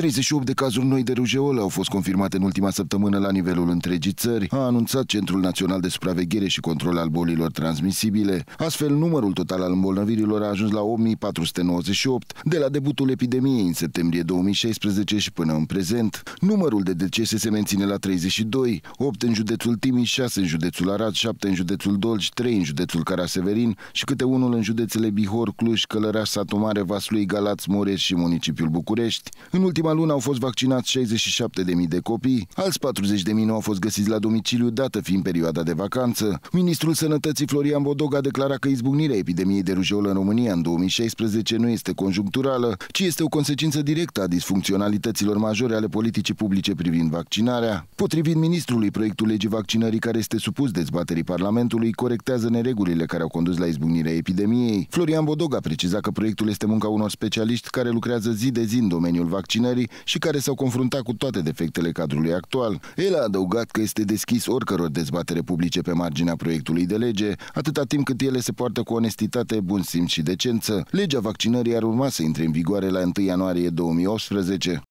38 de cazuri noi de rujeolă au fost confirmate în ultima săptămână la nivelul întregii țări, a anunțat Centrul Național de Supraveghere și Control al Bolilor Transmisibile. Astfel, numărul total al îmbolnăvirilor a ajuns la 8498 de la debutul epidemiei în septembrie 2016 și până în prezent. Numărul de decese se menține la 32, 8 în județul Timiș, 6 în județul Arad, 7 în județul Dolj, 3 în județul Caraseverin și câte unul în județele Bihor, Cluj, Călăraș, Satu Mare, Vaslui, Galați, Mureș și municipiul București. În ultima ultima lună au fost vaccinați 67.000 de copii, alți 40.000 nu au fost găsiți la domiciliu, dată fiind perioada de vacanță. Ministrul Sănătății Florian Bodog a declarat că izbucnirea epidemiei de rujolă în România în 2016 nu este conjuncturală, ci este o consecință directă a disfuncționalităților majore ale politicii publice privind vaccinarea. Potrivit ministrului, proiectul legii vaccinării care este supus dezbaterii Parlamentului corectează neregulile care au condus la izbucnirea epidemiei. Florian Bodog a precizat că proiectul este munca unor specialiști care lucrează zi de zi în domeniul vaccinării țării și care s-au confruntat cu toate defectele cadrului actual. El a adăugat că este deschis oricăror dezbatere publice pe marginea proiectului de lege, atâta timp cât ele se poartă cu onestitate, bun simț și decență. Legea vaccinării ar urma să intre în vigoare la 1 ianuarie 2018.